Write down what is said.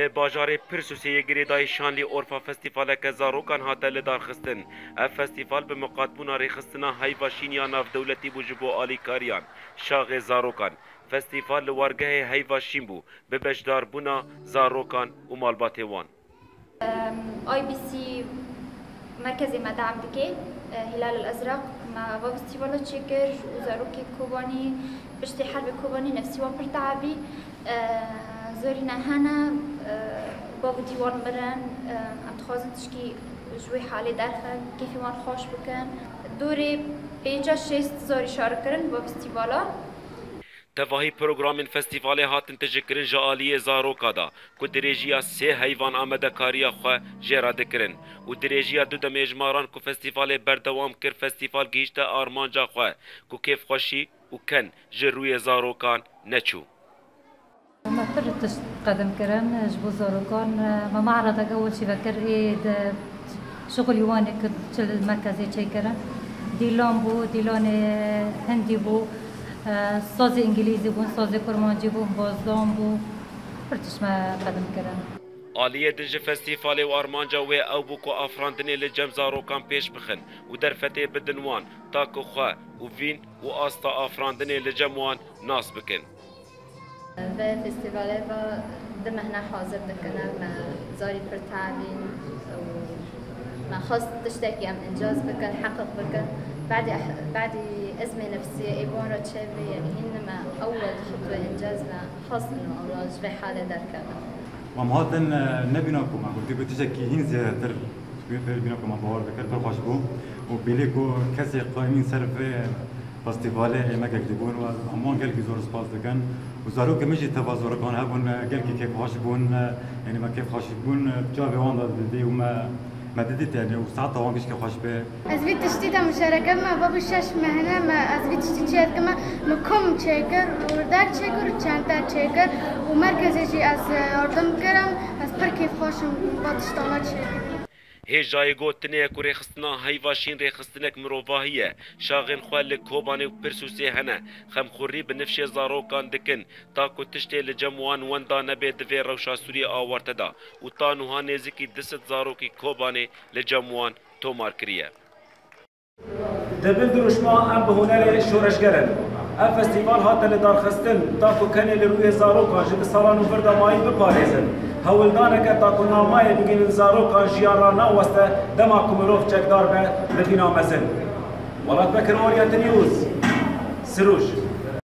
له باجارê pir Sûseyê girêdayê şanlî Orfa festîvaleke zarokan hate li darxistin. Ev festîval bi miqatbûna rêxistina heyvaşîn ya navdewletî bû ji bo alîkariyan, şaxê zarokan. Festîval li wargehê heyvaşîn bû, bi bejdarbûna zarokan û malbatê wan. IBC مركزي ما دعم دكي هلال الأزرق ما وابستي والله تشكر وزاروكي كوباني بشتي حرب كوباني نفسي وان برتعبي أه زۆری نەهانە باوکی وان برن ئەم دخوازن تشکی ژوی حالێ دەرخەن کیفی وان خۆش بکەن دورێ پێنجا شێست زۆری شارکردن بۆ فستیڤالان تواهی پروگرامین فستیوالی هاتن تجکرین جالی زاروکا دا کو دریجیا سه حیوان آمده کاریا خو جرا دکرین و دریجیا دو دمیجماران کو فستیوالی بردوام کر فستیوال گیشت آرمانجا خو کو کیف خوشی و کن جروی زاروکان نچو ما قررت قدم كرم جبوزورو كون ما معرض اول شي بكر ايه شغلي وانا كنت المركز شي كرم دي لون بو دي لون هندي بو سازي انجليزي بو سازي كرمانجي بو بازدان بو قرتش ما قدم كرم آلیه دنج فستیفال و آرمانجا و او بو کو افراندنی لجم زاروکان پیش بخن و در فتی بدنوان تاکو خواه و وین و آستا افراندنی لجم وان ناس بکن ve festivaleva دمهنا حاضر دكنا ما زاري بر تعليم ما خاص تشتكي عن انجاز بكن حقق بكن بعدي أح... ازمه نفسيه ايبون راتشيفي يعني انما اول خطوه انجازنا خاص انه اوراج في حاله دركنا ومهاتن نبيناكم قلت بتشكي هين زيادة بيناكم وبيليكو كسي قائمين سر في فستیوال ایمک دیبون و همان گل کی زور سپاس دکن و زارو که میشه تفاضل کن هبون گل کی کیف خوش بون یعنی ما کیف خوش بون جا به وان دادی و ما مددت يعني وساعات طوال كيش كخوش به ازبي تشتيدا مشاركة ما بابو شاش مهنا ما ازبي تشتيدا كما مكم تشيكر وردار تشيكر وشانتا تشيكر ومركزي جي از اردم كرم از بركي خوشم باتشتالا تشيكر هێژایە گوتنەیە و ڕێخستنا هەیڤاشین ڕێخستنێک مرۆڤاهیە شاغێن خوێ لە کۆبانێ و پرسووسێ هەنە خەمخوڕی بنفشێ زارۆکان دکن تاکو تشتێ لە جەموان وەندا نەبێ دەوێ ڕەوشاسووری ئاوارتەدا و تانوها نێزیکی دست زارۆکی کۆبانێ لە جەموان تۆمار کریە. دەبن دروشما ئەم بە هوەرێ شۆرەشگەرن. ئەم فستیوال هاتە لە دارخستن تاکو کەنێ لە روێ زارۆکان ژ ساڵان و بەردەمایی بپارێزن. که تا هولدانەکە تاکۆنامایە بگینن زارۆکان ژیانڕان ناوەستە دەما کومرۆڤ چەکدار بە لەدینا مەزن وڵات بەکنۆریەتە نیوز سروش